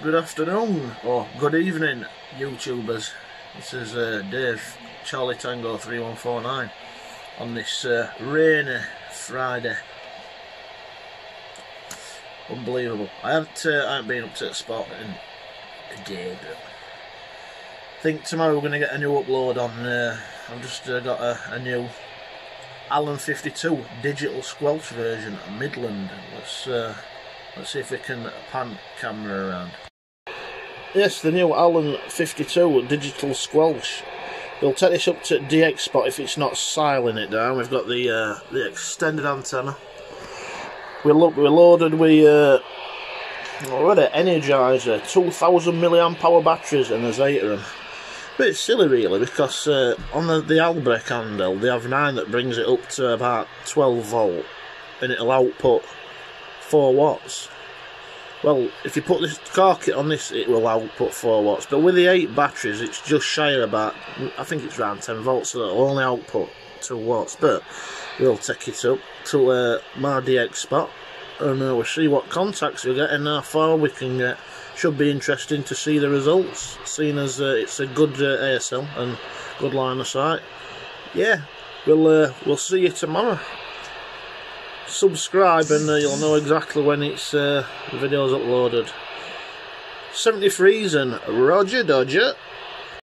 Good afternoon, or good evening, YouTubers. This is uh, Dave, Charlie Tango 3149, on this uh, rainy Friday. Unbelievable. I haven't, uh, I haven't been up to the spot in a day, but I think tomorrow we're going to get a new upload on. Uh, I've just uh, got a, a new Alan 52 digital squelch version, Midland. Let's uh, let's see if we can pan camera around. Yes, the new Alan 52 digital squelch. We'll take this up to DX spot if it's not siling it down. We've got the uh, the extended antenna. We look we're loaded with uh, already Energizer 2000 milliamp hour batteries and there's eight of them. Bit silly really because uh, on the, the Albrecht handle they have nine that brings it up to about 12 volt and it'll output 4 watts. Well, if you put this car kit on this, it will output 4 watts. But with the 8 batteries, it's just shy of about, I think it's around 10 volts, so it'll only output 2 watts. But we'll take it up to uh, my DX spot and uh, we'll see what contacts we get and how far we can get. Should be interesting to see the results, seeing as uh, it's a good uh, ASL and good line of sight. Yeah, we'll uh, we'll see you tomorrow subscribe and uh, you'll know exactly when it's uh, video's uploaded. 73s and Roger Dodger.